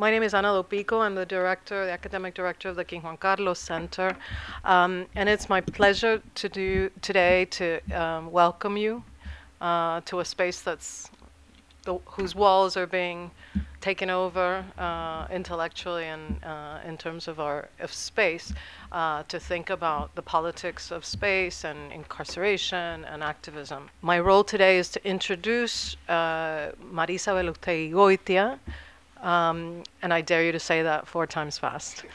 my name is Ana Dopico. I'm the director, the academic director of the King Juan Carlos Center. Um, and it's my pleasure to do today to um, welcome you uh, to a space that's the, whose walls are being taken over uh, intellectually and uh, in terms of our of space uh, to think about the politics of space and incarceration and activism. My role today is to introduce uh, Marisa Belausteguigoitia, um, and I dare you to say that four times fast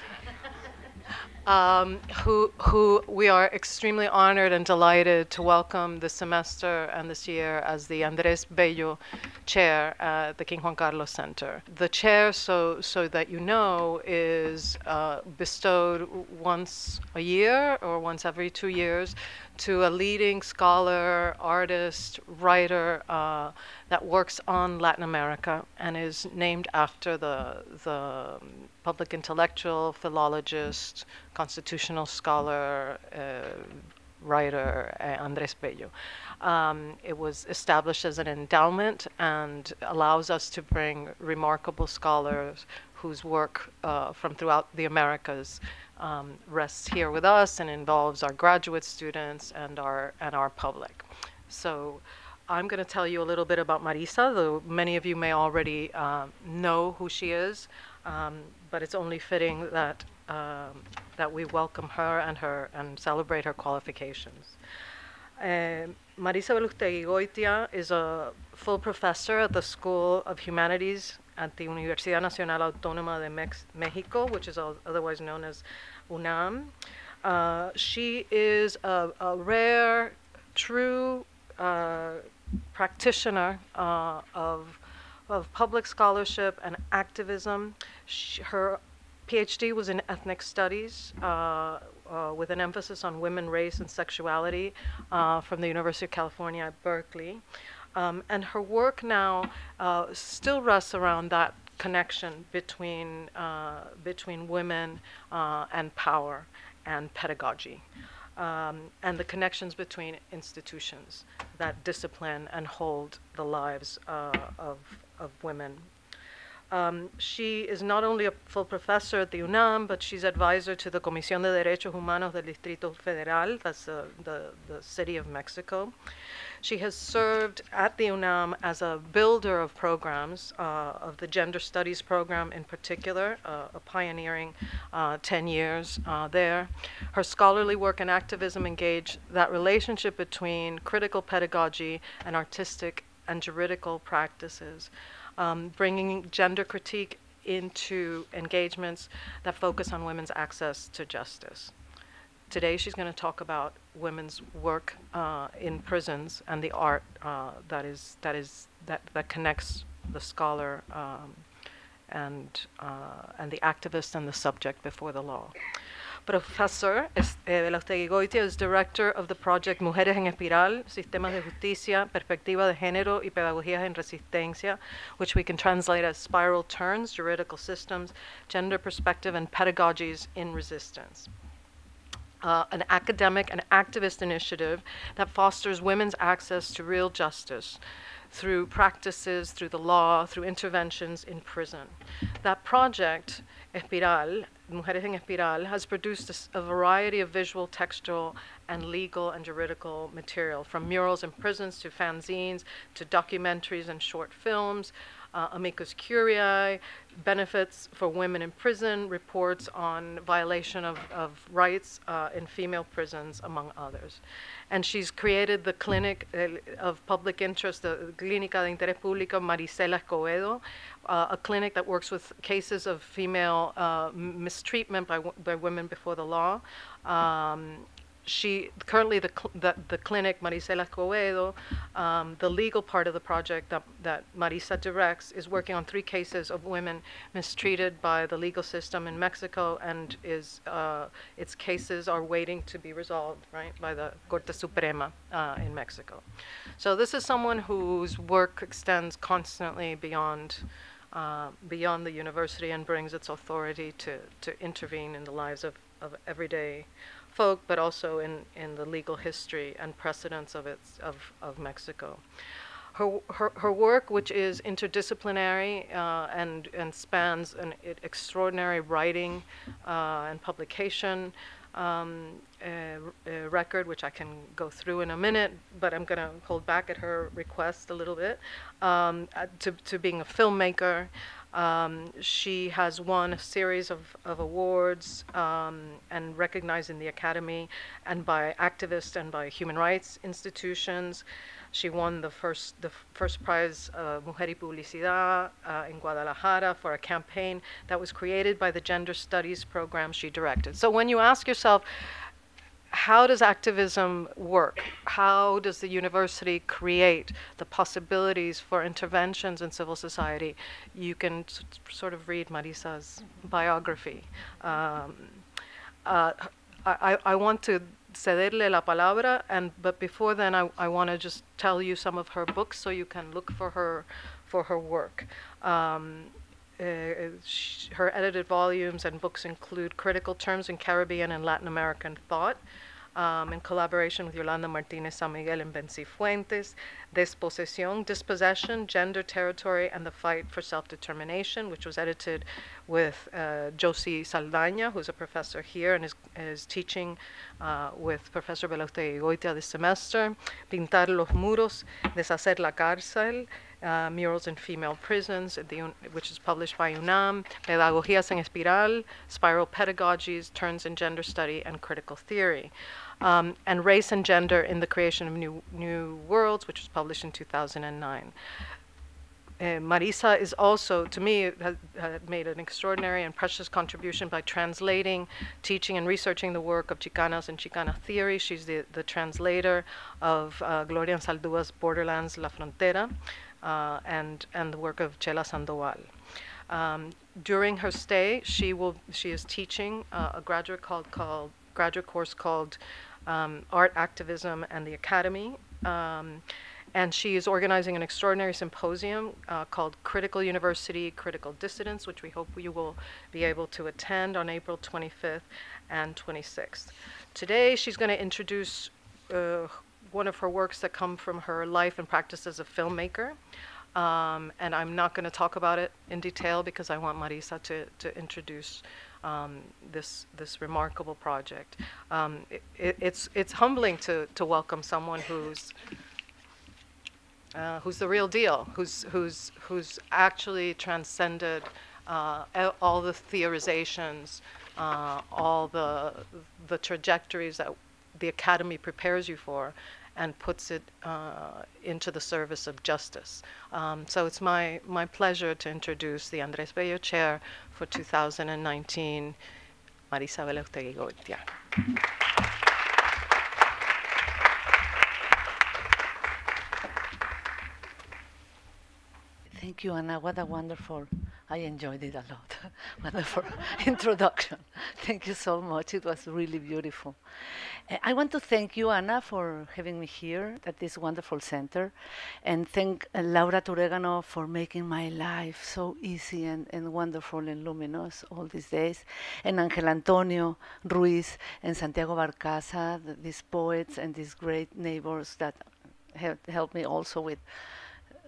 um, who, who we are extremely honored and delighted to welcome this semester and this year as the Andres Bello Chair at the King Juan Carlos Center. The chair, so, so that you know, is uh, bestowed once a year or once every two years to a leading scholar, artist, writer uh, that works on Latin America and is named after the, the public intellectual, philologist, constitutional scholar, uh, writer, uh, Andres Bello. Um, it was established as an endowment and allows us to bring remarkable scholars whose work uh, from throughout the Americas um, rests here with us and involves our graduate students and our and our public. So I'm going to tell you a little bit about Marisa, though many of you may already uh, know who she is, um, but it's only fitting that um, that we welcome her and her and celebrate her qualifications. Uh, Marisa Belausteguigoitia is a full professor at the School of Humanities at the Universidad Nacional Autónoma de Mex- Mexico, which is otherwise known as UNAM. Uh, she is a, a rare, true uh, practitioner uh, of, of public scholarship and activism. She, her PhD was in ethnic studies uh, uh, with an emphasis on women, race, and sexuality uh, from the University of California at Berkeley. Um, and her work now uh, still rests around that connection between, uh, between women uh, and power and pedagogy. Um, and the connections between institutions that discipline and hold the lives uh, of, of women um, she is not only a full professor at the UNAM, but she's advisor to the Comisión de Derechos Humanos del Distrito Federal, that's uh, the, the city of Mexico. She has served at the UNAM as a builder of programs, uh, of the gender studies program in particular, uh, a pioneering uh, 10 years uh, there. Her scholarly work and activism engage that relationship between critical pedagogy and artistic and juridical practices um, bringing gender critique into engagements that focus on women's access to justice. Today, she's going to talk about women's work uh, in prisons and the art uh, that is that is that that connects the scholar um, and uh, and the activist and the subject before the law. Professor Belausteguigoitia is director of the project Mujeres en Espiral, Sistemas de Justicia, Perspectiva de Género y Pedagogías en Resistencia, which we can translate as Spiral Turns, Juridical Systems, Gender Perspective, and Pedagogies in Resistance. Uh, an academic and activist initiative that fosters women's access to real justice through practices, through the law, through interventions in prison. That project, Espiral, Mujeres en Espiral has produced a, a, variety of visual, textual, and legal and juridical material, from murals in prisons to fanzines to documentaries and short films, uh, amicus curiae, benefits for women in prison, reports on violation of, of rights uh, in female prisons, among others. And she's created the clinic uh, of public interest, the Clínica de Interés Público Marisela Escobedo, uh, a clinic that works with cases of female uh, mistreatment by, by women before the law. Um, she currently the, cl- the, the clinic Marisela Escobedo, um, the legal part of the project that, that Marisa directs is working on three cases of women mistreated by the legal system in Mexico, and is uh, its cases are waiting to be resolved right by the Corte Suprema uh, in Mexico. So this is someone whose work extends constantly beyond uh, beyond the university and brings its authority to, to intervene in the lives of, of everyday folk, but also in, in the legal history and precedents of, its, of, of Mexico. her, her, her work, which is interdisciplinary uh, and, and spans an extraordinary writing uh, and publication um, record, which I can go through in a minute, but I'm going to hold back at her request a little bit, um, to, to being a filmmaker. Um, she has won a series of, of awards um, and recognized in the Academy and by activists and by human rights institutions. She won the first the first prize, uh, Mujer y Publicidad, uh, in Guadalajara for a campaign that was created by the gender studies program she directed. So when you ask yourself, how does activism work? How does the university create the possibilities for interventions in civil society? You can sort of read Marisa's biography. Um, uh, I, I want to cederle la palabra, and but before then, I, I want to just tell you some of her books so you can look for her for her work. Um, uh, sh- her edited volumes and books include Critical Terms in Caribbean and Latin American Thought, um, in collaboration with Yolanda Martinez San Miguel and Ben Sifuentes, Desposesión, Dispossession, Gender, Territory, and the Fight for Self-Determination, which was edited with uh, Josie Saldaña, who's a professor here and is, is teaching uh, with Professor Belausteguigoitia this semester, Pintar los Muros, Deshacer la Cárcel, uh, Murals in Female Prisons, which is published by UNAM, Pedagogías en Espiral, Spiral Pedagogies, Turns in Gender Study, and Critical Theory. Um, and Race and Gender in the Creation of New, New Worlds, which was published in 2009. Uh, Marisa is also, to me, has, has, made an extraordinary and precious contribution by translating, teaching, and researching the work of Chicanas and Chicana theory. She's the, the translator of uh, Gloria Anzaldua's Borderlands La Frontera, uh, and, and the work of Chela Sandoval. Um, during her stay, she will she is teaching uh, a graduate called called graduate course called um, Art Activism and the Academy. Um, and she is organizing an extraordinary symposium uh, called Critical University Critical Dissidence, which we hope you will be able to attend on April 25th and 26th. Today, she's going to introduce uh, one of her works that come from her life and practice as a filmmaker. Um, and I'm not going to talk about it in detail because I want Marisa to, to introduce um, this this remarkable project. Um, it, it, it's it's humbling to, to welcome someone who's uh, who's the real deal, who's who's who's actually transcended uh, all the theorizations, uh, all the the trajectories that the academy prepares you for, and puts it uh, into the service of justice. Um, so it's my, my pleasure to introduce the Andres Bello Chair for 2019, Marisa Belausteguigoitia. Thank you, Anna. What a wonderful, I enjoyed it a lot. wonderful introduction. Thank you so much. It was really beautiful. Uh, I want to thank you, Anna, for having me here at this wonderful center, and thank uh, Laura Turegano for making my life so easy and, and wonderful and luminous all these days, and Angel Antonio Ruiz and Santiago Barcaza, th- these poets and these great neighbors that have helped me also with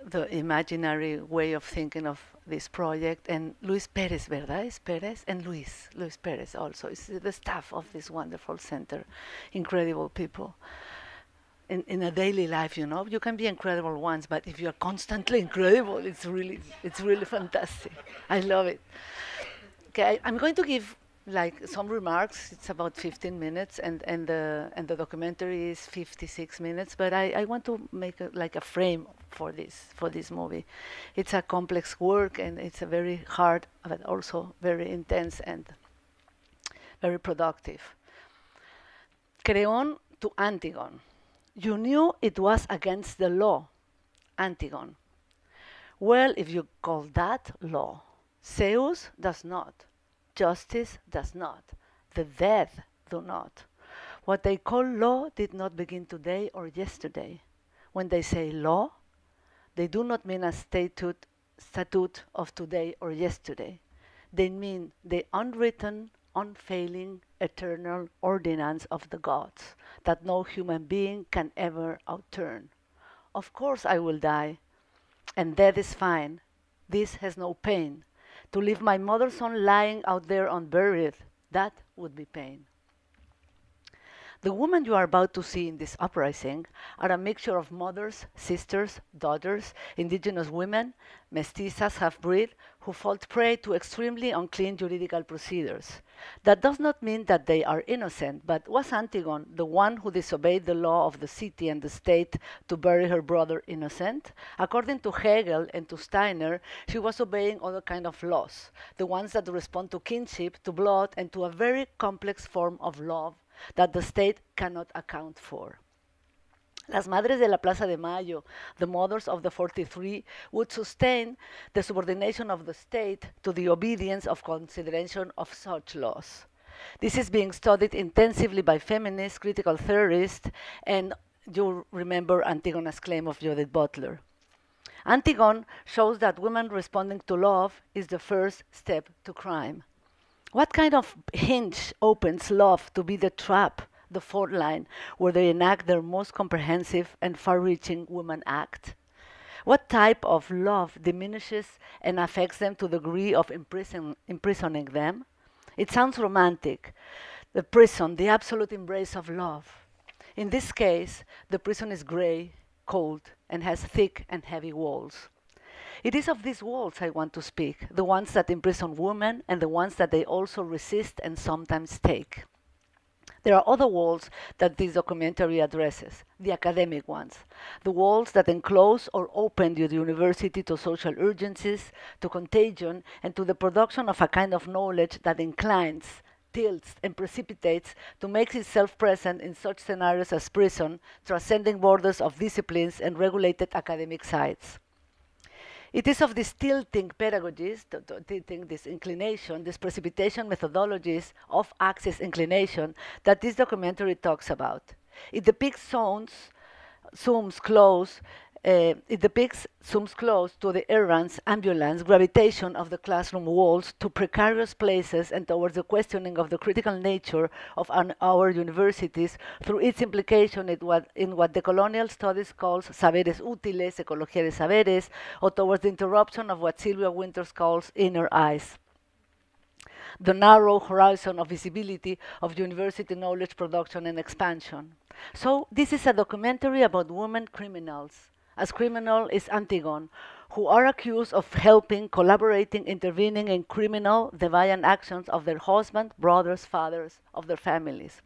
the imaginary way of thinking of this project and Luis Perez, ¿verdad? Es Perez and Luis, Luis Perez also is the staff of this wonderful center, incredible people. In, in a daily life, you know, you can be incredible once, but if you are constantly incredible, it's really, it's really fantastic. I love it. Okay, I, I'm going to give like some remarks. It's about 15 minutes, and and the and the documentary is 56 minutes. But I, I want to make a, like a frame for this for this movie. It's a complex work, and it's a very hard, but also very intense and very productive. Creon to Antigone. You knew it was against the law, Antigone. Well, if you call that law, Zeus does not. Justice does not. The dead do not. What they call law did not begin today or yesterday. When they say law, they do not mean a statute, statute of today or yesterday. They mean the unwritten, unfailing, eternal ordinance of the gods that no human being can ever outturn. Of course I will die. And death is fine. This has no pain. To leave my mother's son lying out there unburied, that would be pain. The women you are about to see in this uprising are a mixture of mothers, sisters, daughters, indigenous women, mestizas, half-breed, who fall prey to extremely unclean juridical procedures. That does not mean that they are innocent, but was Antigone the one who disobeyed the law of the city and the state to bury her brother innocent? According to Hegel and to Steiner, she was obeying other kind of laws, the ones that respond to kinship, to blood, and to a very complex form of love that the state cannot account for. Las Madres de la Plaza de Mayo, the mothers of the 43, would sustain the subordination of the state to the obedience of consideration of such laws. This is being studied intensively by feminist critical theorists, and you remember Antigone's claim of Judith Butler. Antigone shows that women responding to love is the first step to crime. What kind of hinge opens love to be the trap, the fourth line, where they enact their most comprehensive and far reaching woman act? What type of love diminishes and affects them to the degree of imprison, imprisoning them? It sounds romantic. The prison, the absolute embrace of love. In this case, the prison is gray, cold, and has thick and heavy walls. It is of these walls I want to speak, the ones that imprison women and the ones that they also resist and sometimes take. There are other walls that this documentary addresses, the academic ones, the walls that enclose or open the university to social urgencies, to contagion, and to the production of a kind of knowledge that inclines, tilts, and precipitates to make itself present in such scenarios as prison, transcending borders of disciplines and regulated academic sites. It is of these tilting pedagogies, tilting this inclination, this precipitation methodologies of axis inclination that this documentary talks about. It depicts zones, zooms close uh, it depicts zooms close to the errance, ambulance, gravitation of the classroom walls to precarious places and towards the questioning of the critical nature of an, our universities through its implication in what, in what the colonial studies calls saberes útiles, ecología de saberes, or towards the interruption of what Sylvia Winters calls inner eyes the narrow horizon of visibility of university knowledge production and expansion. So this is a documentary about women criminals, as criminal is Antigone, who are accused of helping, collaborating, intervening in criminal, deviant actions of their husbands, brothers, fathers, of their families.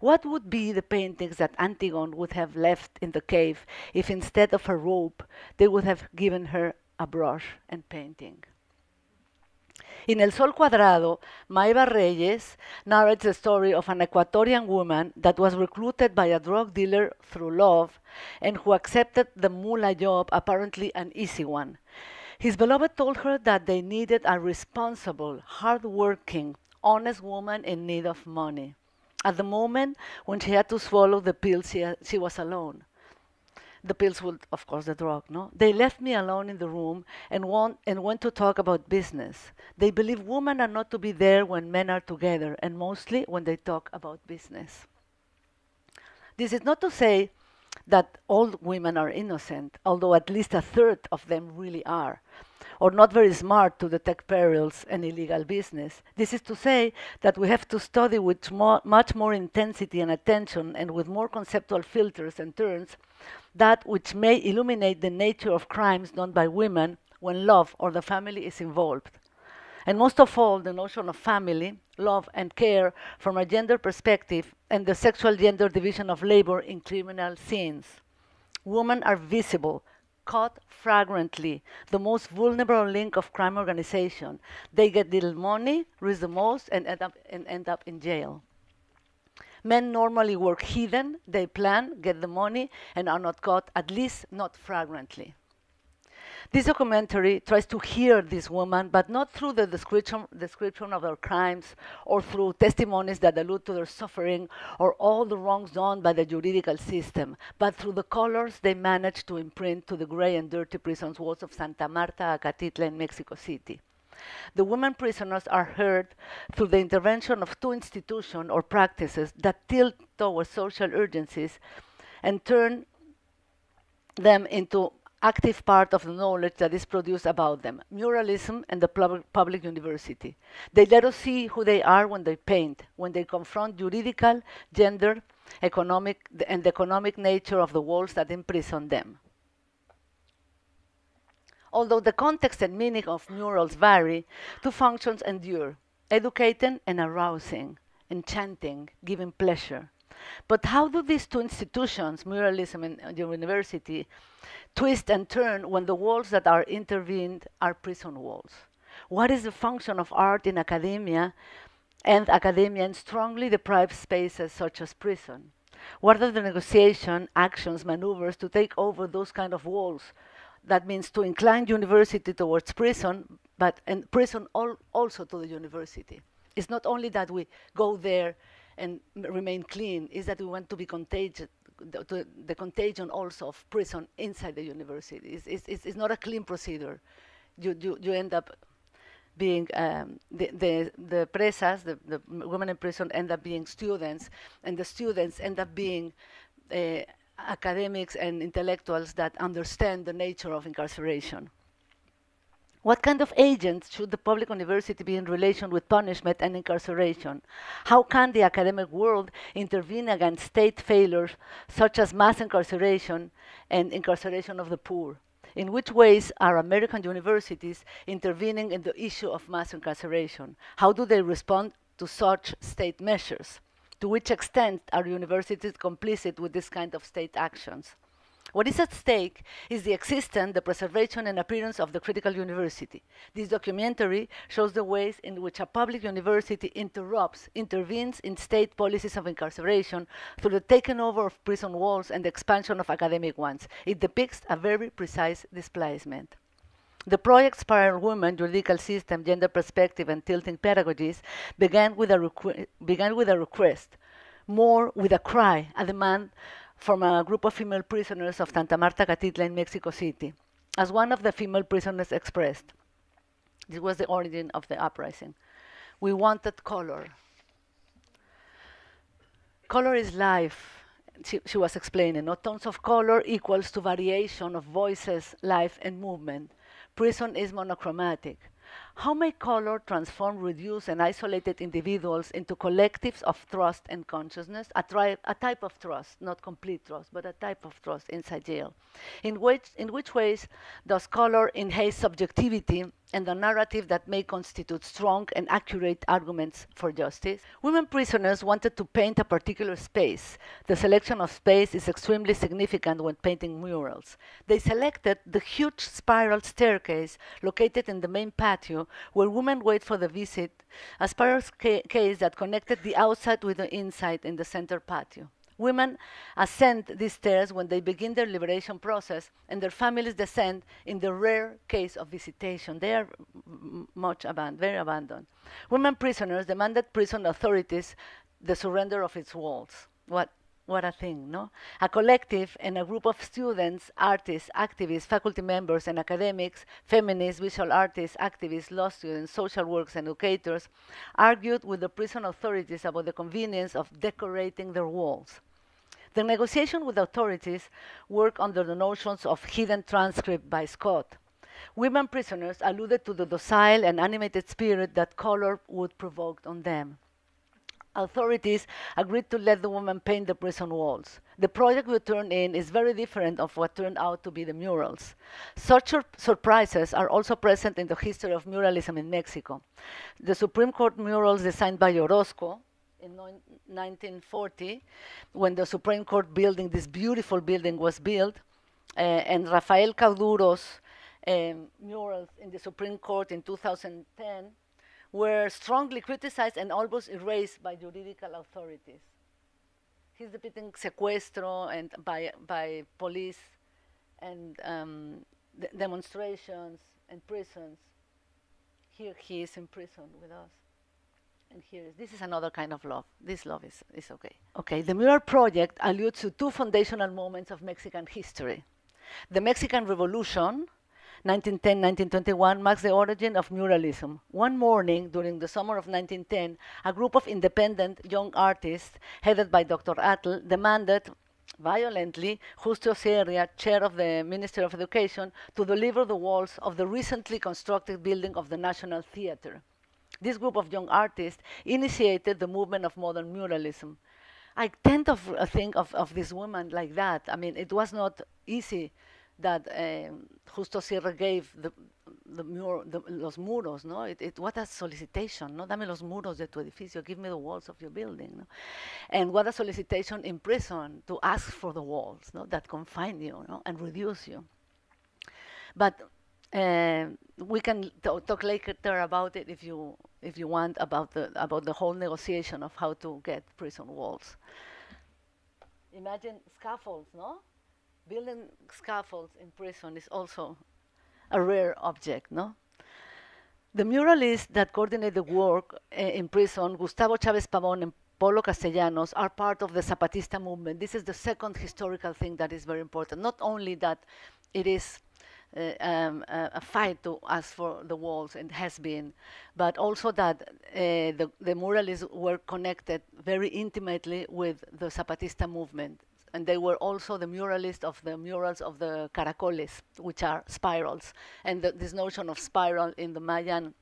What would be the paintings that Antigone would have left in the cave if instead of a rope they would have given her a brush and painting? In El Sol Cuadrado, Mayva Reyes narrates the story of an Ecuadorian woman that was recruited by a drug dealer through love and who accepted the mullah job, apparently an easy one. His beloved told her that they needed a responsible, hardworking, honest woman in need of money. At the moment when she had to swallow the pills, she, she was alone the pills would, of course, the drug, no? They left me alone in the room and, want, and went to talk about business. They believe women are not to be there when men are together, and mostly when they talk about business. This is not to say that all women are innocent, although at least a third of them really are or not very smart to detect perils and illegal business. This is to say that we have to study with much more intensity and attention and with more conceptual filters and turns that which may illuminate the nature of crimes done by women when love or the family is involved. And most of all, the notion of family, love, and care from a gender perspective and the sexual gender division of labor in criminal scenes. Women are visible, caught flagrantly, the most vulnerable link of crime organization. They get little money, risk the most, and end up, and end up in jail. Men normally work hidden, they plan, get the money, and are not caught, at least not flagrantly. This documentary tries to hear this woman, but not through the description, description of their crimes or through testimonies that allude to their suffering or all the wrongs done by the juridical system, but through the colors they manage to imprint to the gray and dirty prison walls of Santa Martha, Acatitla, in Mexico City. The women prisoners are heard through the intervention of two institutions or practices that tilt towards social urgencies and turn them into active part of the knowledge that is produced about them muralism and the public university. They let us see who they are when they paint, when they confront juridical, gender, economic, and the economic nature of the walls that imprison them. Although the context and meaning of murals vary, two functions endure educating and arousing, enchanting, giving pleasure. But how do these two institutions, muralism and the university, twist and turn when the walls that are intervened are prison walls? What is the function of art in academia and academia in strongly deprived spaces such as prison? What are the negotiation, actions, maneuvers to take over those kind of walls that means to incline university towards prison, but and prison al also to the university. It's not only that we go there and remain clean, is that we want to be contagious, the, the, contagion also of prison inside the university. It's, it's, it's not a clean procedure. You, you, you end up being um, the, the, the presas, the, the women in prison end up being students, and the students end up being uh, academics and intellectuals that understand the nature of incarceration. What kind of agents should the public university be in relation with punishment and incarceration? How can the academic world intervene against state failures such as mass incarceration and incarceration of the poor? In which ways are American universities intervening in the issue of mass incarceration? How do they respond to such state measures? To which extent are universities complicit with this kind of state actions? What is at stake is the existence, the preservation, and appearance of the critical university. This documentary shows the ways in which a public university interrupts, intervenes in state policies of incarceration through the taking over of prison walls and the expansion of academic ones. It depicts a very precise displacement. The projects Spiral Women, Juridical System, Gender Perspective, and Tilting Pedagogies began with, a began with a request, more with a cry, a demand from a group of female prisoners of Santa Martha Acatitla in Mexico City. As one of the female prisoners expressed, this was the origin of the uprising. We wanted color. Color is life, she, she was explaining. No? Tones of color equals to variation of voices, life, and movement. Prison is monochromatic. How may color transform, reduce, and isolated individuals into collectives of trust and consciousness? A, a type of trust, not complete trust, but a type of trust inside jail. In which, in which ways does color enhance subjectivity and the narrative that may constitute strong and accurate arguments for justice. Women prisoners wanted to paint a particular space. The selection of space is extremely significant when painting murals. They selected the huge spiral staircase located in the main patio where women wait for the visit, a spiral case that connected the outside with the inside in the center patio. Women ascend these stairs when they begin their liberation process, and their families descend in the rare case of visitation. They are much abandoned, very abandoned. Women prisoners demanded prison authorities the surrender of its walls. What what a thing, no? A collective and a group of students, artists, activists, faculty members, and academics, feminists, visual artists, activists, law students, social workers, and educators argued with the prison authorities about the convenience of decorating their walls. The negotiation with authorities worked under the notions of hidden transcript by Scott. Women prisoners alluded to the docile and animated spirit that color would provoke on them authorities agreed to let the woman paint the prison walls. The project we turned in is very different of what turned out to be the murals. Such sur surprises are also present in the history of muralism in Mexico. The Supreme Court murals designed by Orozco in 1940, when the Supreme Court building, this beautiful building was built, uh, and Rafael Cauduro's um, murals in the Supreme Court in 2010 were strongly criticized and almost erased by juridical authorities. He's depicting sequestro and by, by police and um, demonstrations and prisons. Here he is in prison with us. And here is, this is another kind of love. This love is, is okay. Okay, the Mural Project alludes to two foundational moments of Mexican history. The Mexican Revolution, 1910-1921 marks the origin of muralism. One morning during the summer of 1910, a group of independent young artists, headed by Dr. Atl, demanded violently Justo Sierra, chair of the Ministry of Education, to deliver the walls of the recently constructed building of the National Theatre. This group of young artists initiated the movement of modern muralism. I tend to think of, of this woman like that. I mean, it was not easy that um, Justo Sierra gave the, the, mur, the los muros, ¿no? It, it, what a solicitation, ¿no? Dame los muros de tu edificio, give me the walls of your building, ¿no? And what a solicitation in prison to ask for the walls, ¿no? That confine you, ¿no? And reduce you. But uh, we can talk later about it if you if you want about the about the whole negotiation of how to get prison walls. Imagine scaffolds, no? Building scaffolds in prison is also a rare object, no? The muralists that coordinate the work uh, in prison, Gustavo Chavez Pavon and Polo Castellanos, are part of the Zapatista movement. This is the second historical thing that is very important. Not only that it is uh, um, uh, a fight to ask for the walls, and has been, but also that uh, the, the muralists were connected very intimately with the Zapatista movement and they were also the muralists of the murals of the caracoles, which are spirals. And the, this notion of spiral in the Mayan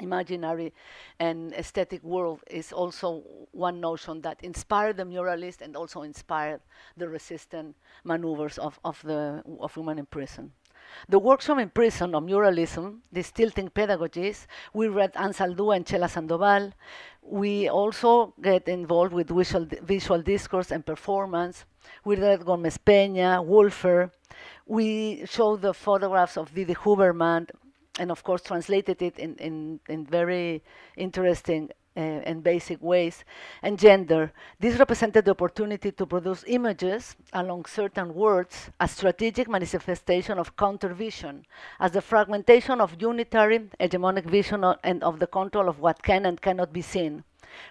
imaginary and aesthetic world is also one notion that inspired the muralist and also inspired the resistant maneuvers of, of the of women in prison. The workshop in prison on muralism, distilting pedagogies, we read Anzaldúa and Chela Sandoval. We also get involved with visual, visual discourse and performance. We read Gomez Peña, Wolfer. We show the photographs of Didi Huberman, and of course translated it in, in, in very interesting uh, and basic ways, and gender. This represented the opportunity to produce images along certain words, a strategic manifestation of countervision, as the fragmentation of unitary hegemonic vision and of the control of what can and cannot be seen.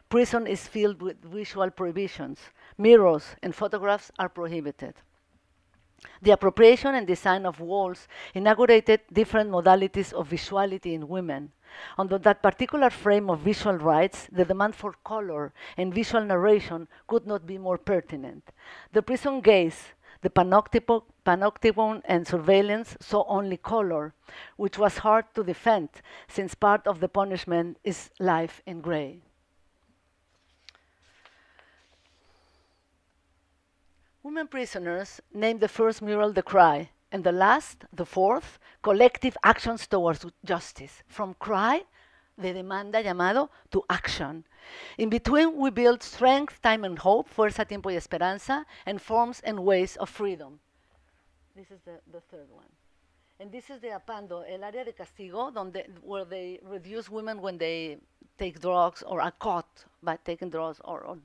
Prison is filled with visual prohibitions. Mirrors and photographs are prohibited. The appropriation and design of walls inaugurated different modalities of visuality in women. Under that particular frame of visual rights, the demand for color and visual narration could not be more pertinent. The prison gaze, the panopticon and surveillance saw only color, which was hard to defend since part of the punishment is life in gray. Women prisoners named the first mural The Cry, and the last, the fourth, Collective Actions Towards Justice. From cry, de demanda llamado, to action. In between, we build strength, time, and hope, fuerza, tiempo y esperanza, and forms and ways of freedom. This is the, the third one. And this is the apando, el área de castigo, donde, where they reduce women when they take drugs or are caught by taking drugs or, or,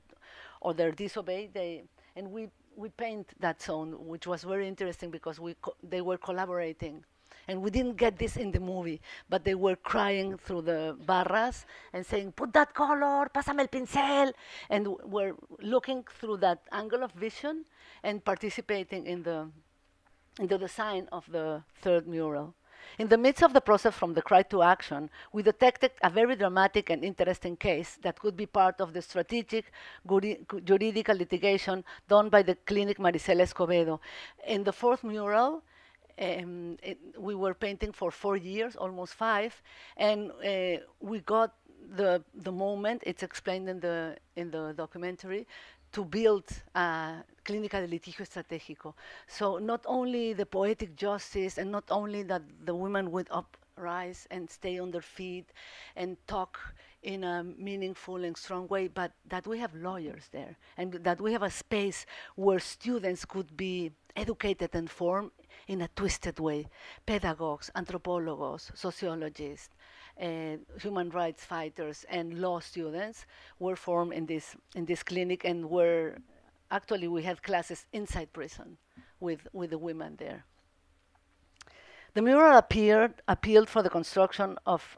or they're disobeyed. They, and we we paint that zone, which was very interesting because we they were collaborating. And we didn't get this in the movie, but they were crying through the barras and saying, put that color, pásame el pincel. And we're looking through that angle of vision and participating in the, in the design of the third mural. In the midst of the process from the cry to action, we detected a very dramatic and interesting case that could be part of the strategic juridical litigation done by the clinic Marisela Escobedo. In the fourth mural, um, it, we were painting for four years, almost five, and uh, we got the the moment. It's explained in the in the documentary to build a clínica de litigio estratégico. So not only the poetic justice and not only that the women would uprise and stay on their feet and talk in a meaningful and strong way, but that we have lawyers there and that we have a space where students could be educated and formed in a twisted way. Pedagogues, anthropologists, sociologists, uh, human rights fighters and law students were formed in this in this clinic and were actually we had classes inside prison with with the women there. The mural appeared appealed for the construction of.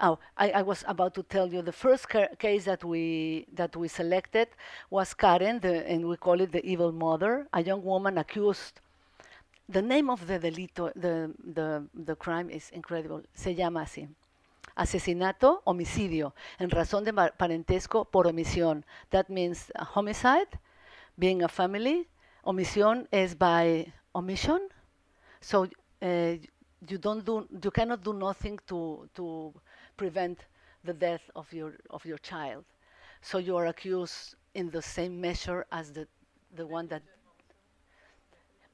Oh, I, I was about to tell you the first ca case that we that we selected was Karen, the, and we call it the evil mother, a young woman accused. The name of the delito, the the the crime is incredible. Se llama así asesinato, homicidio, en razón de parentesco por omisión. That means homicide, being a family, Omisión is by omission. So uh, you don't do, you cannot do nothing to to prevent the death of your of your child. So you are accused in the same measure as the the one that.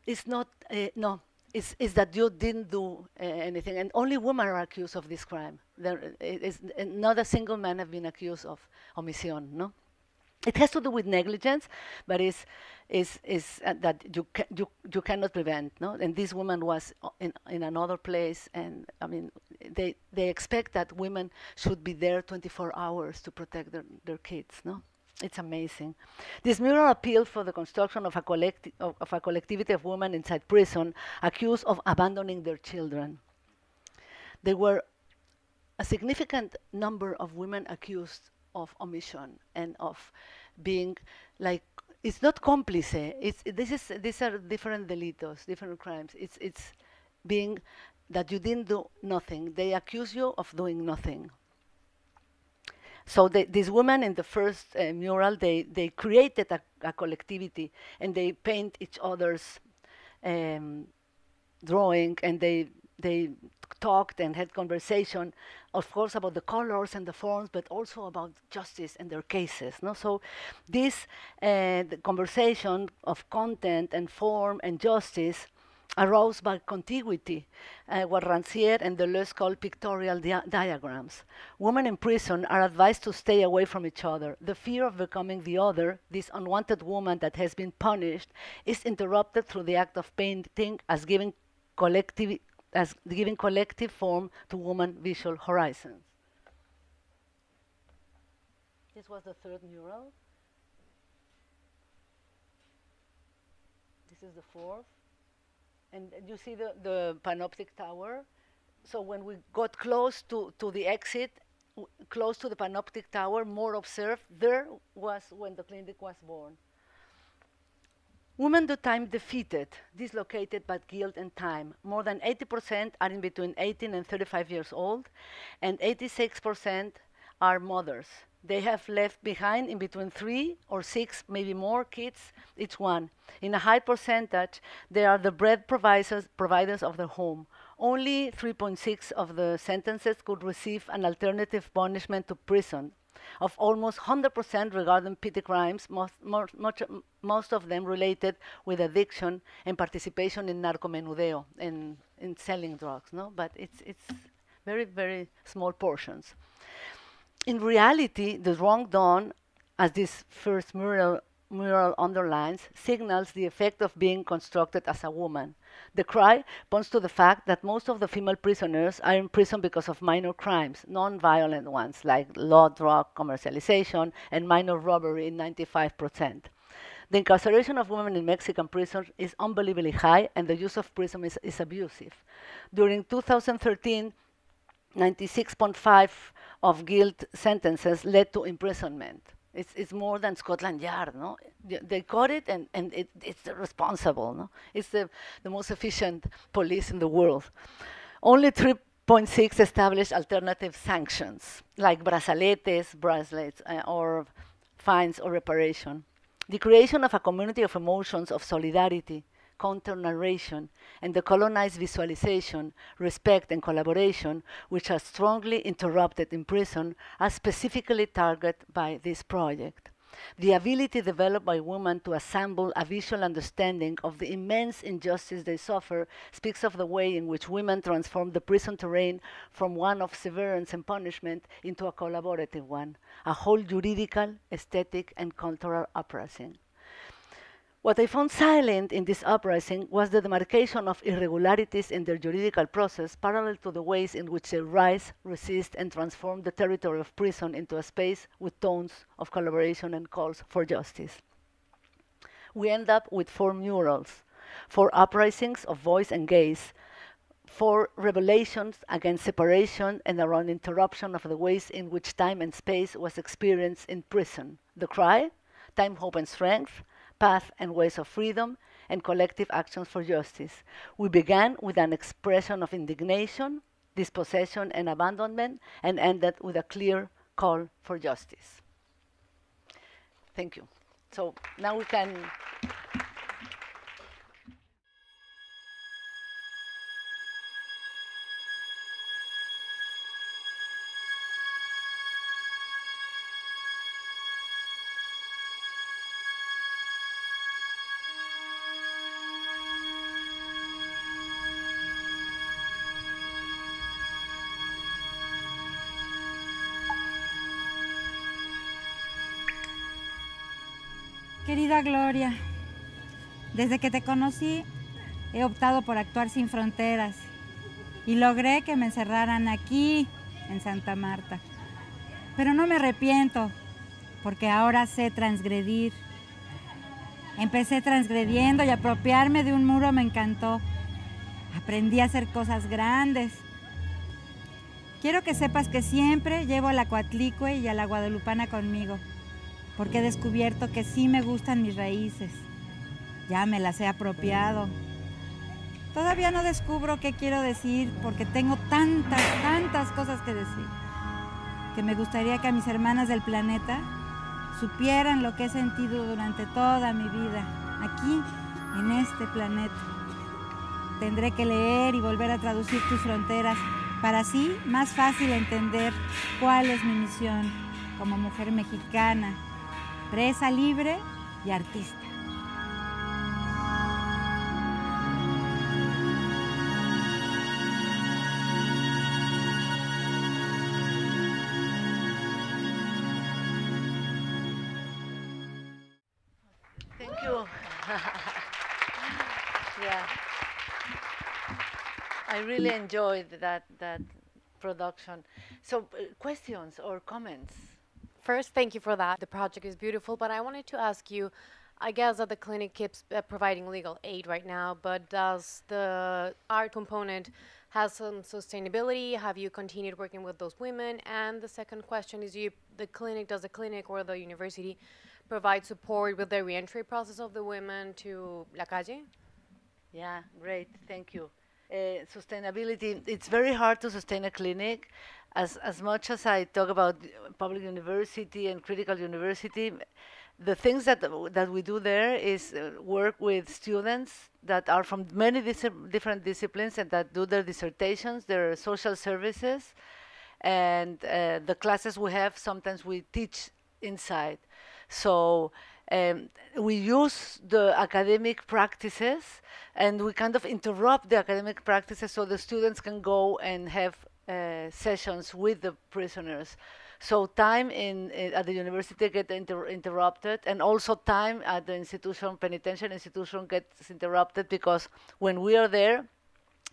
It's not uh, no. It's, it's that you didn't do uh, anything, and only women are accused of this crime. There is not a single man have been accused of omission, No. It has to do with negligence, but is is is uh, that you ca- you you cannot prevent. No, and this woman was in in another place, and I mean they they expect that women should be there 24 hours to protect their their kids. No. It's amazing. This mural appealed for the construction of a, collecti- of, of a collectivity of women inside prison accused of abandoning their children. There were a significant number of women accused of omission and of being like it's not complice. It's this is these are different delitos, different crimes. It's it's being that you didn't do nothing. They accuse you of doing nothing. So the, these women in the first uh, mural, they they created a, a, collectivity and they paint each other's um, drawing and they they talked and had conversation, of course, about the colors and the forms, but also about justice and their cases. No? So this uh, conversation of content and form and justice arose by contiguity, uh, what Rancière and Deleuze call pictorial dia diagrams. Women in prison are advised to stay away from each other. The fear of becoming the other, this unwanted woman that has been punished, is interrupted through the act of painting as giving collective as giving collective form to woman visual horizons. This was the third mural. This is the fourth. And, you see the, the panoptic tower. So when we got close to, to the exit, close to the panoptic tower, more observed, there was when the clinic was born. Women do time defeated, dislocated by guilt and time. More than 80% are in between 18 and 35 years old, and 86% are mothers. They have left behind in between three or six, maybe more kids, each one. In a high percentage, they are the bread providers, providers of the home. Only 3.6 of the sentences could receive an alternative punishment to prison, of almost 100% regarding petty crimes, most, more, much, most of them related with addiction and participation in narcomenudeo, in, in selling drugs, no? But it's, it's very, very small portions. In reality, the wrong done, as this first mural mural underlines, signals the effect of being constructed as a woman. The cry points to the fact that most of the female prisoners are in prison because of minor crimes, non violent ones like law drug commercialization and minor robbery in 95%. The incarceration of women in Mexican prisons is unbelievably high, and the use of prison is, is abusive. During 2013, 96.5 of guilt sentences led to imprisonment. It's, it's more than Scotland Yard, no? They caught it and, and it, it's responsible, no? It's the, the most efficient police in the world. Only 3.6 established alternative sanctions, like brazaletes, bracelets, uh, or fines or reparation. The creation of a community of emotions of solidarity, counter narration, and the colonized visualization, respect, and collaboration, which are strongly interrupted in prison, are specifically targeted by this project. The ability developed by women to assemble a visual understanding of the immense injustice they suffer speaks of the way in which women transform the prison terrain from one of severance and punishment into a collaborative one, a whole juridical, aesthetic, and cultural uprising. What I found silent in this uprising was the demarcation of irregularities in their juridical process parallel to the ways in which they rise, resist, and transform the territory of prison into a space with tones of collaboration and calls for justice. We end up with four murals, four uprisings of voice and gaze, four revelations against separation and around interruption of the ways in which time and space was experienced in prison. The cry, time, hope, and strength, path and ways of freedom and collective actions for justice. We began with an expression of indignation, dispossession, and abandonment, and ended with a clear call for justice. Thank you. So now we can Gloria, desde que te conocí he optado por actuar sin fronteras y logré que me encerraran aquí, en Santa Marta. Pero no me arrepiento, porque ahora sé transgredir. Empecé transgrediendo y apropiarme de un muro me encantó. Aprendí a hacer cosas grandes. Quiero que sepas que siempre llevo a la Coatlicue y a la Guadalupana conmigo porque he descubierto que sí me gustan mis raíces. Ya me las he apropiado. Todavía no descubro qué quiero decir porque tengo tantas, tantas cosas que decir, que me gustaría que a mis hermanas del planeta supieran lo que he sentido durante toda mi vida, aquí, en este planeta. Tendré que leer y volver a traducir tus fronteras para así más fácil entender cuál es mi misión como mujer mexicana presa libre y artista. Thank you. yeah. I really enjoyed that that production. So, uh, questions or comments? First, thank you for that. The project is beautiful, but I wanted to ask you I guess that the clinic keeps uh, providing legal aid right now, but does the art component have some sustainability? Have you continued working with those women? And the second question is you the clinic does the clinic or the university provide support with the reentry process of the women to La Calle? Yeah, great. Thank you. Uh, sustainability, it's very hard to sustain a clinic. As, as much as I talk about public university and critical university, the things that, that we do there is uh, work with students that are from many dis different disciplines and that do their dissertations, their social services, and uh, the classes we have, sometimes we teach inside. So um, we use the academic practices and we kind of interrupt the academic practices so the students can go and have uh, sessions with the prisoners. So time in, in at the university get inter interrupted, and also time at the institution, penitentiary institution, gets interrupted because when we are there,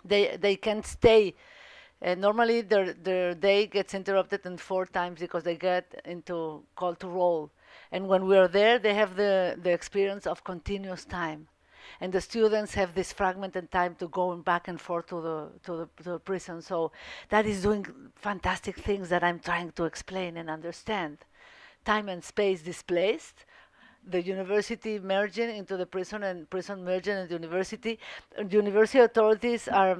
they they can stay. Normally, their their day gets interrupted in four times because they get into call to roll, and when we are there, they have the the experience of continuous time and the students have this fragmented time to go back and forth to the to the, to the prison. So that is doing fantastic things that I'm trying to explain and understand. Time and space displaced, the university merging into the prison and prison merging into the university. University authorities are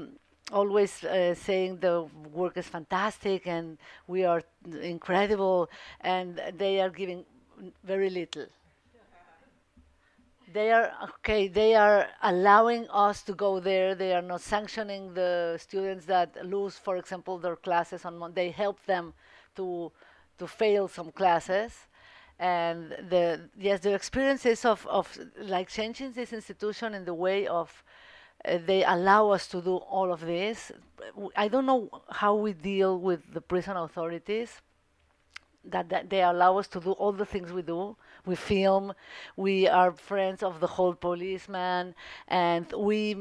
always uh, saying the work is fantastic and we are incredible, and they are giving very little they are okay they are allowing us to go there. They are not sanctioning the students that lose for example their classes on Monday they help them to to fail some classes. And the yes the experiences of of like changing this institution in the way of uh, they allow us to do all of this. I don't know how we deal with the prison authorities that, that they allow us to do all the things we do we film we are friends of the whole policeman and we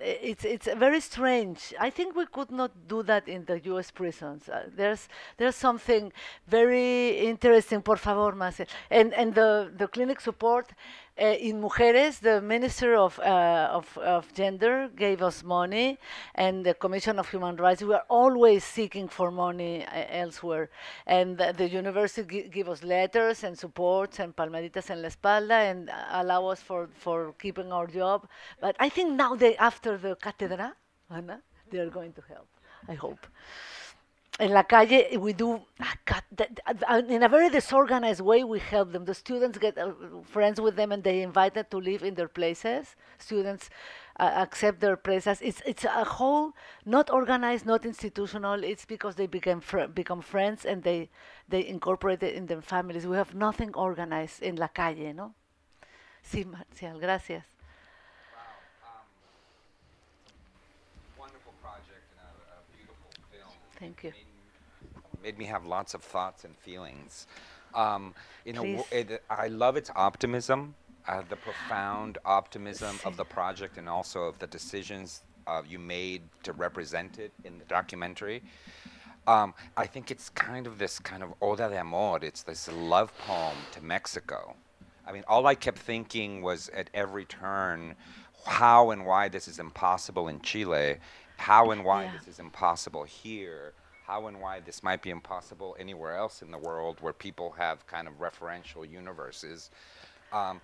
it's it's very strange i think we could not do that in the us prisons uh, there's there's something very interesting por favor Marcel. and and the the clinic support uh, Inmujeres, the Minister of, uh, of, of, Gender gave us money, and the Commission of Human Rights. We are always seeking for money uh, elsewhere. And the, the university give us letters and supports and palmaditas en la espalda and allow us for, for keeping our job. But I think now, they, after the cátedra, Ana, they are going to help, I hope in la calle we do uh, in a very disorganized way we help them. The students get uh, friends with them and they invite them to live in their places. Students uh, accept their places. It's it's a whole not organized not institutional. It's because they become fr become friends and they they incorporate it in their families. We have nothing organized in la calle no? Sí Marcial gracias. Thank you. Made me have lots of thoughts and feelings. Um, you know, it, I love its optimism. uh, the profound optimism of the project and also of the decisions uh, you made to represent it in the documentary. Um, I think it's kind of this kind of oda de amor. It's this love poem to Mexico. I mean, all I kept thinking was at every turn, how and why this is impossible in Chile, how and why Yeah. this is impossible here, how and why this might be impossible anywhere else in the world where people have kind of referential universes. Um,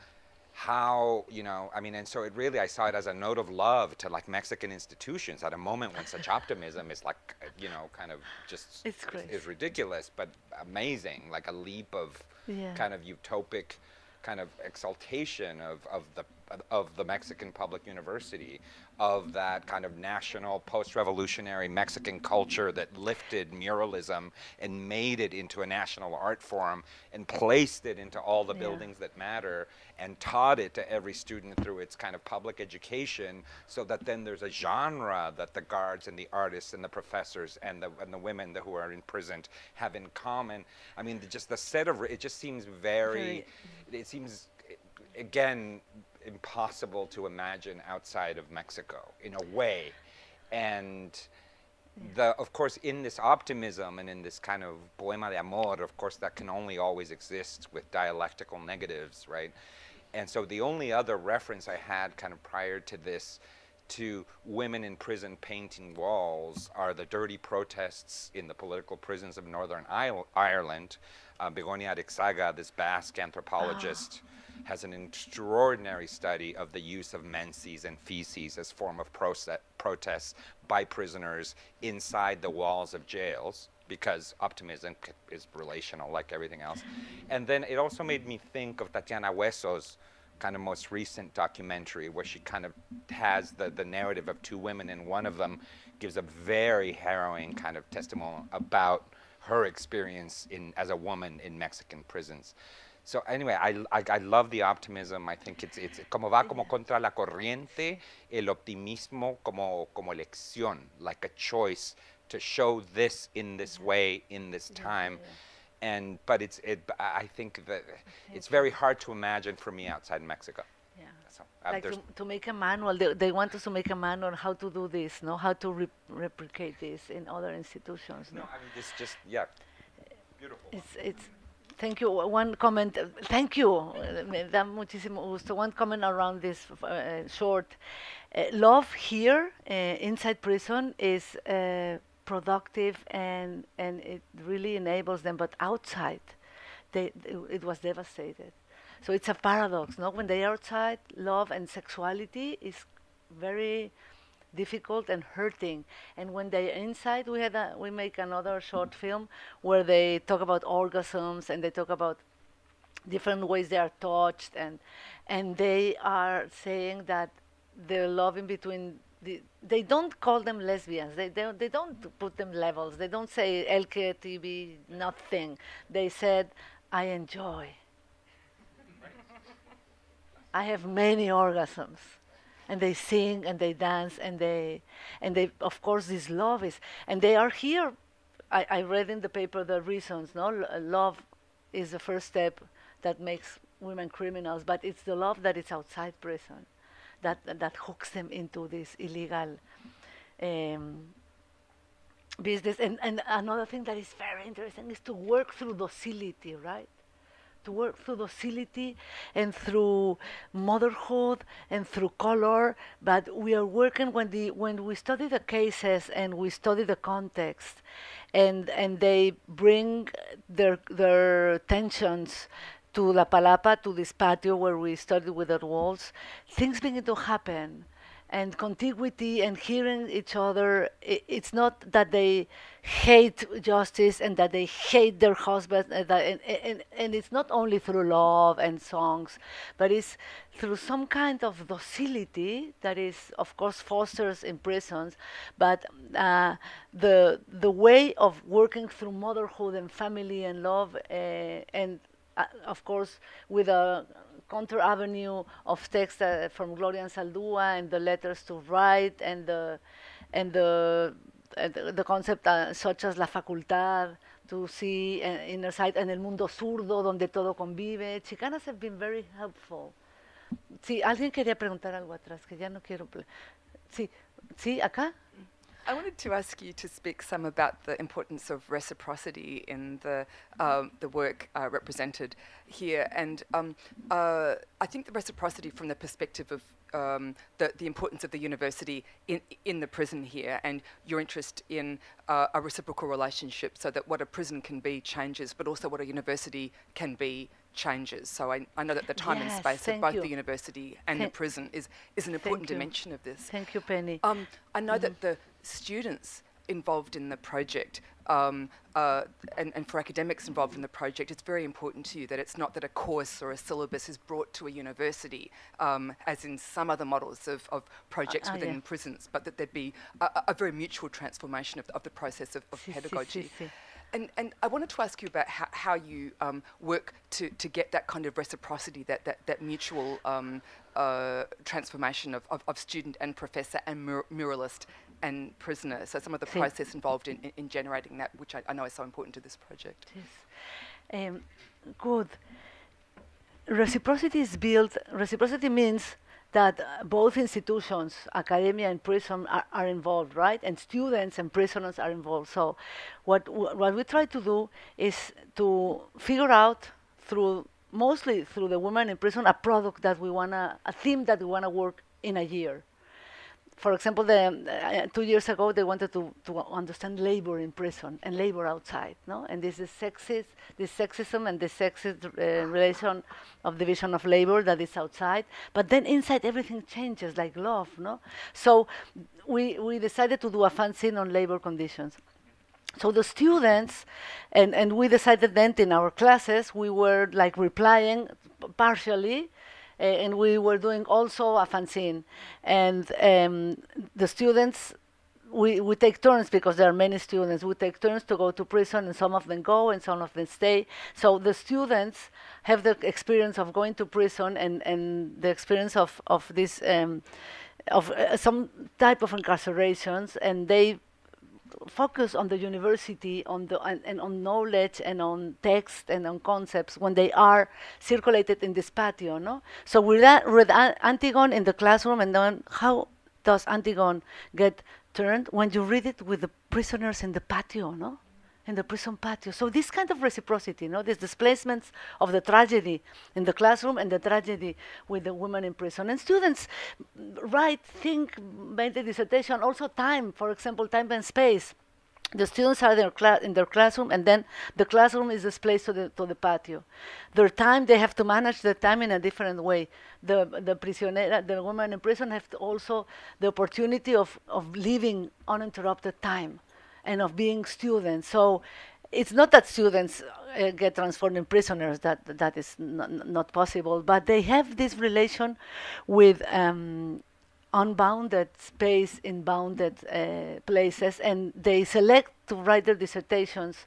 how you know i mean and so it really i saw it as a note of love to like mexican institutions at a moment when such optimism is like you know kind of just It's is- is ridiculous but amazing like a leap of Yeah. kind of utopic kind of exaltation of, of the of the Mexican Public University, of that kind of national post-revolutionary Mexican culture that lifted muralism and made it into a national art form and placed it into all the Yeah. buildings that matter and taught it to every student through its kind of public education so that then there's a genre that the guards and the artists and the professors and the, and the women who are imprisoned have in common. I mean, the, just the set of, it just seems very, it seems, again, impossible to imagine outside of Mexico in a way. And the, of course, in this optimism and in this kind of poema de amor, of course, that can only always exist with dialectical negatives, right? And so the only other reference I had kind of prior to this to women in prison painting walls are the dirty protests in the political prisons of Northern Ireland. Uh, Begoña Aretxaga, this Basque anthropologist, has an extraordinary study of the use of menses and feces as form of protests by prisoners inside the walls of jails because optimism is relational like everything else. And then it also made me think of Tatiana Huezo's kind of most recent documentary where she kind of has the, the narrative of two women and one of them gives a very harrowing kind of testimony about her experience in as a woman in Mexican prisons. So anyway, I, I, I love the optimism. I think it's, it's como va como mm-hmm. contra la corriente, el optimismo como, como elección, like a choice to show this in this mm-hmm. way in this mm-hmm. time. And but it's it. I think that it's very hard to imagine for me outside Mexico. Yeah. So uh, like to, to make a manual, they, they want us to make a manual on how to do this, no? How to re- replicate this in other institutions, no? no, I mean this just yeah, beautiful. It's, it's, thank you. One comment, thank you. Me muchísimo gusto. One comment around this uh, short. Uh, love here uh, inside prison is uh, productive and, and it really enables them, but outside, they- it was devastated. So it's a paradox, no? When they are outside, love and sexuality is very difficult and hurting. And when they're inside, we had a, we make another short film where they talk about orgasms and they talk about different ways they are touched and and they are saying that the love in between the, they don't call them lesbians. They, they they don't put them levels. They don't say LGTB nothing. They said I enjoy. I have many orgasms and they sing and they dance and they and they of course this love is and they are here. I, I read in the paper the reasons no? L- love is the first step that makes women criminals but it's the love that is outside prison that that hooks them into this illegal um, business. And, and another thing that is very interesting is to work through docility right work through docility and through motherhood and through color but we are working when the when we study the cases and we study the context and and they bring their their tensions to La Palapa, to this patio where we studied with the walls, things begin to happen. And contiguity and hearing each other, it's not that they hate justice and that they hate their husbands, and, that, and, and, and it's not only through love and songs, but it's through some kind of docility that is, of course, fosters in prisons, but uh, the, the way of working through motherhood and family and love uh, and uh, of course, with a counter avenue of text uh, from Gloria Anzaldúa and the letters to write and the and the uh, the, the concept uh, such as la facultad to see uh, inner sight and el mundo zurdo donde todo convive. Chicanas have been very helpful Sí, alguien quería preguntar algo atrás, que ya no quiero. Sí, sí, acá. I wanted to ask you to speak some about the importance of reciprocity in the um, the work uh, represented here, and um, uh, I think the reciprocity from the perspective of um, the, the importance of the university in, in the prison here and your interest in uh, a reciprocal relationship so that what a prison can be changes, but also what a university can be changes. So I, I know that the time Yes, and space of both you. the university and the prison is, is an important dimension of this. Thank you, Penny. Um, I know that the students involved in the project um, uh, and, and for academics involved in the project, it's very important to you that it's not that a course or a syllabus is brought to a university, um, as in some other models of, of projects ah, within yeah. prisons, but that there'd be a, a- very mutual transformation of, of the process of, of pedagogy. And, and I wanted to ask you about how, how you um, work to, to get that kind of reciprocity, that, that, that mutual um, uh, transformation of, of, of student and professor and mur- muralist and prisoner. So some of the Sí. process involved in, in, in generating that, which I, I know is so important to this project. Yes. Um, good. Reciprocity is built, reciprocity means that uh, both institutions, academia and prison, are, are involved, right? And students and prisoners are involved. So, what, what we try to do is to figure out through, mostly through the women in prison, a product that we wanna, a theme that we wanna work in a year for example, the, uh, two years ago they wanted to, to understand labor in prison and labor outside, no? And this is sexist, this sexism and the sexist uh, relation of division of labor that is outside. But then inside everything changes, like love, no? So we we decided to do a fanzine on labor conditions. So the students, and, and we decided then in our classes, we were like replying partially, and we were doing also a fanzine. And um, the students, we, we take turns because there are many students. We take turns to go to prison, and some of them go, and some of them stay. So the students have the experience of going to prison and, and the experience of, of this. Um, of uh, some type of incarcerations, and they focus on the university on the and, and on knowledge and on text and on concepts when they are circulated in this patio no? So with that with An- antigone in the classroom and then how does antigone get turned? When you read it with the prisoners in the patio no in the prison patio so this kind of reciprocity you know, these displacements of the tragedy in the classroom and the tragedy with the women in prison and students write think make the dissertation also time for example time and space the students are in their, in their classroom, and then the classroom is displaced to the, to the patio. Their time, they have to manage the time in a different way. The, the prisionera, the women in prison have also the opportunity of, of living uninterrupted time and of being students. So it's not that students uh, get transformed in prisoners, that, that is not possible, but they have this relation with um, unbounded space in bounded uh, places, and they select to write their dissertations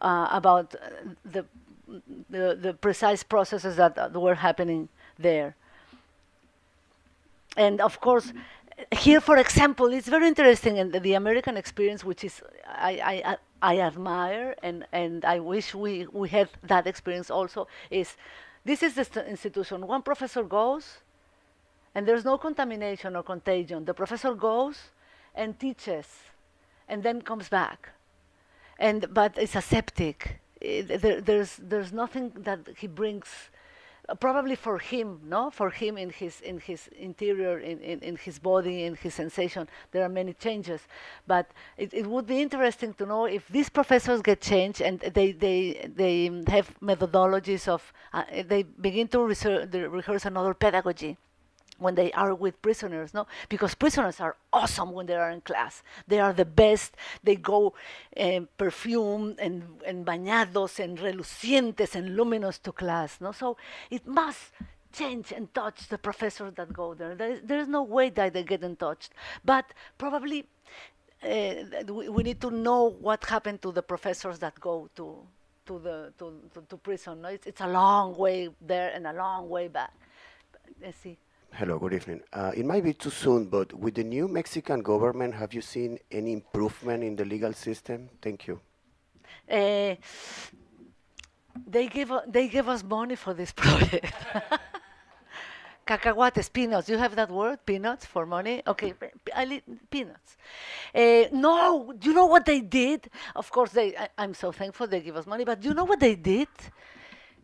uh, about uh, the, the the precise processes that uh, were happening there. And of course, here, for example, it's very interesting, and the, the American experience, which is I, I, I admire, and, and I wish we, we had that experience also, is this is the st- institution. One professor goes, and there's no contamination or contagion. The professor goes and teaches, and then comes back, and but it's aseptic. Eh, I- there, there's there's nothing that he brings. Probably for him, no, for him in his in his interior, in, in, in his body, in his sensation, there are many changes. But it, it would be interesting to know if these professors get changed and they they they have methodologies of uh, they begin to research, rehearse another pedagogy when they are with prisoners, no? Because prisoners are awesome when they are in class. They are the best. They go um, perfumed and, and bañados and relucientes and luminous to class, no? So it must change and touch the professors that go there. There is, there is no way that they get in touch. But probably uh, we, we need to know what happened to the professors that go to to the to, to, to prison. No? It's, it's a long way there and a long way back. Let's see. Hello, good evening. Uh, it might be too soon, but with the new Mexican government, have you seen any improvement in the legal system? Thank you. Uh, they give they give us money for this project. cacahuates, peanuts. You have that word, peanuts, for money? Okay, peanuts. Uh, no, do you know what they did? Of course, they. I, I'm so thankful they give us money, but do you know what they did?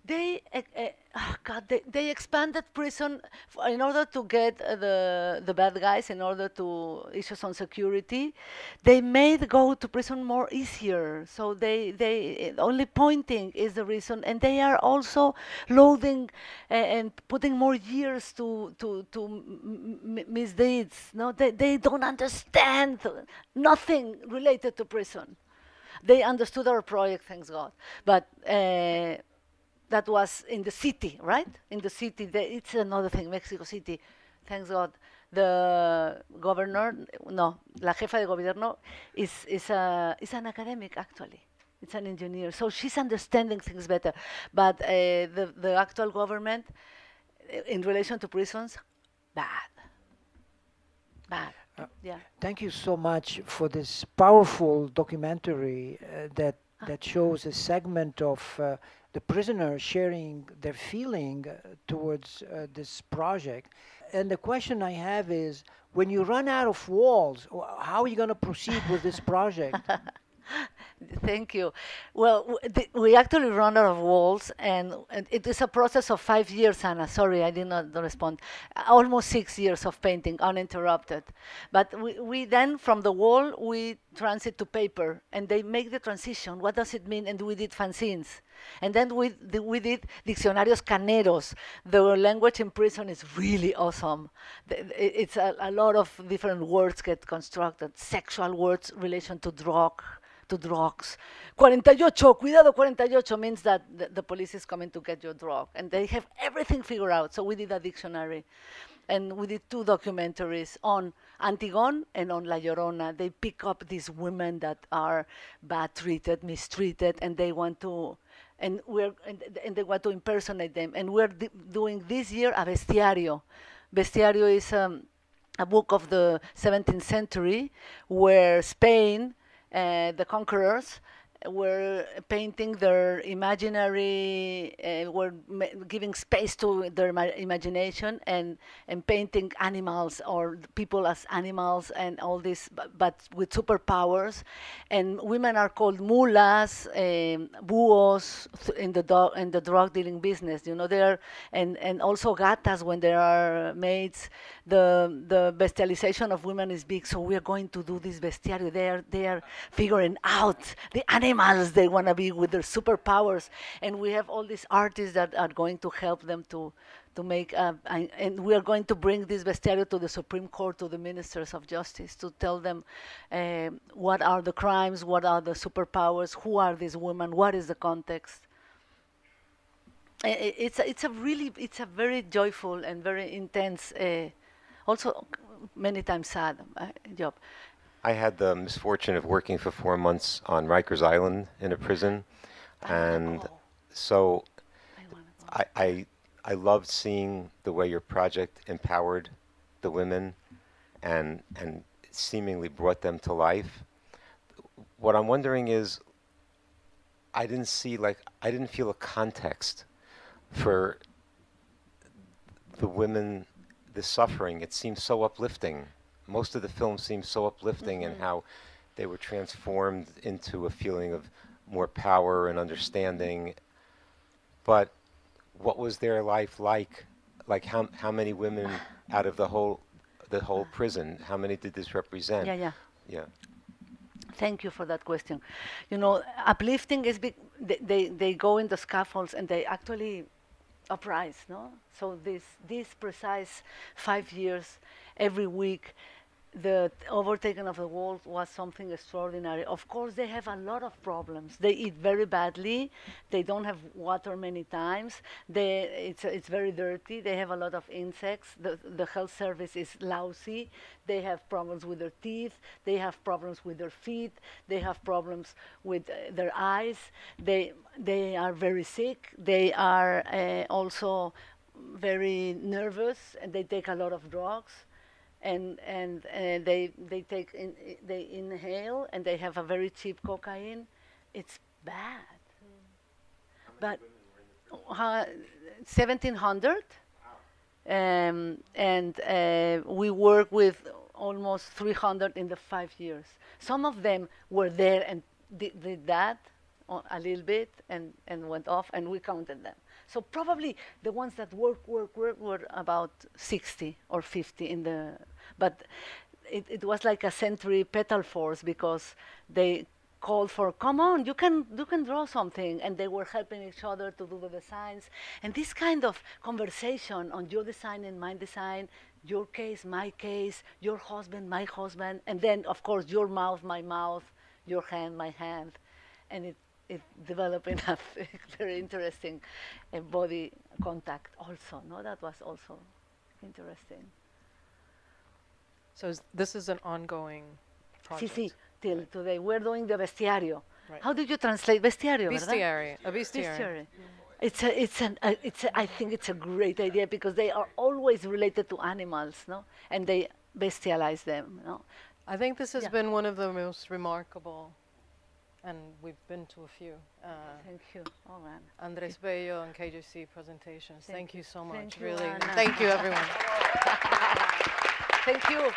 They, uh, oh God, they, they expanded prison in order to get uh, the the bad guys, in order to issues on security. They made go to prison more easier. So they they uh, only pointing is the reason, and they are also loading uh, and putting more years to to to misdeeds. No, they they don't understand nothing related to prison. They understood our project, thanks God, but. Uh, that was in the city, right? In the city, the, it's another thing, Mexico City. Thanks God. The governor, no, la jefa de gobierno is, is, a, is an academic actually. It's an engineer. So she's understanding things better. But uh, the, the actual government, uh, in relation to prisons, bad. Bad. yeah. Thank you so much for this powerful documentary uh, that that shows a segment of uh, the prisoners sharing their feeling uh, towards uh, this project. And the question I have is, when you run out of walls, how are you going to proceed with this project? Thank you. Well, we actually run out of walls, and, it is a process of five years, Ana. Sorry, I did not respond. Almost six years of painting, uninterrupted. But we, we then, from the wall, we transit to paper, and they make the transition. What does it mean? And we did fanzines. And then we, the, we did diccionarios caneros. The language in prison is really awesome. It's a, a lot of different words get constructed. Sexual words, relation to drug, to drugs. 48, cuidado 48 means that the, the police is coming to get your drug. And they have everything figured out. So we did a dictionary. And we did two documentaries on Antigone and on La Llorona. They pick up these women that are bad treated, mistreated, and they want to, and we're, and, and they want to impersonate them. And we're doing this year a bestiario. Bestiario is um, a book of the 17th century where Spain, Uh, the conquerors, were painting their imaginary, uh, were giving space to their ima- imagination and, and painting animals or people as animals and all this, but, but with superpowers. And women are called mulas, um, buos in the dog in the drug dealing business. You know, there and and also gatas when there are maids. The the bestialization of women is big, so we are going to do this bestiario. They are they are figuring out the animals they want to be with their superpowers, and we have all these artists that are going to help them to to make uh, and, we are going to bring this bestiario to the Supreme Court to the ministers of justice to tell them um what are the crimes, what are the superpowers, who are these women, what is the context. It's a, it's a really it's a very joyful and very intense, uh, also many times sad uh, job. I had the misfortune of working for four months on Rikers Island in a prison, and so I, I I loved seeing the way your project empowered the women, and and seemingly brought them to life. What I'm wondering is, I didn't see like I didn't feel a context for the women, the suffering. It seemed so uplifting. Most of the film seemed so uplifting and mm-hmm. how they were transformed into a feeling of more power and understanding. But what was their life like? Like how how many women out of the whole the whole prison? How many did this represent? Yeah, yeah. Yeah. Thank you for that question. You know, uplifting is big. They, they, they go in the scaffolds and they actually uprise, no? So this this precise five years, every week, the overtaking of the world was something extraordinary. Of course, they have a lot of problems. They eat very badly. They don't have water many times. They, it's, it's very dirty. They have a lot of insects. The, the health service is lousy. They have problems with their teeth. They have problems with their feet. They have problems with uh, their eyes. They, they are very sick. They are uh, also very nervous and they take a lot of drugs and and uh, they they take in, they inhale and they have a very cheap cocaine. It's bad. But uh, 1700 uh, Um, and uh, we work with almost 300 in the five years. Some of them were there and did, did that a little bit and, and went off, and we counted them. So probably the ones that work, work, work were about 60 or 50 in the, but it, it was like a centripetal force because they called for, come on, you can, you can draw something. And they were helping each other to do the designs. And this kind of conversation on your design and my design, your case, my case, your husband, my husband, and then, of course, your mouth, my mouth, your hand, my hand. And it, it developed a very interesting uh, body contact also. No, that was also interesting. So is, this is an ongoing project. sí, till today. We're doing the bestiario. Right. How do you translate bestiario? Bestiary, a bestiary. Bestiary. It's a, it's an, uh, it's a, I think it's a great idea because they are always related to animals, no? And they bestialize them, no? I think this has Yeah. been one of the most remarkable, and we've been to a few, uh, Thank you. Oh man. Andres Bello and KJCC presentations. Thank Thank, you. you so much, Thank really. Ana. Thank you, everyone. Thank you.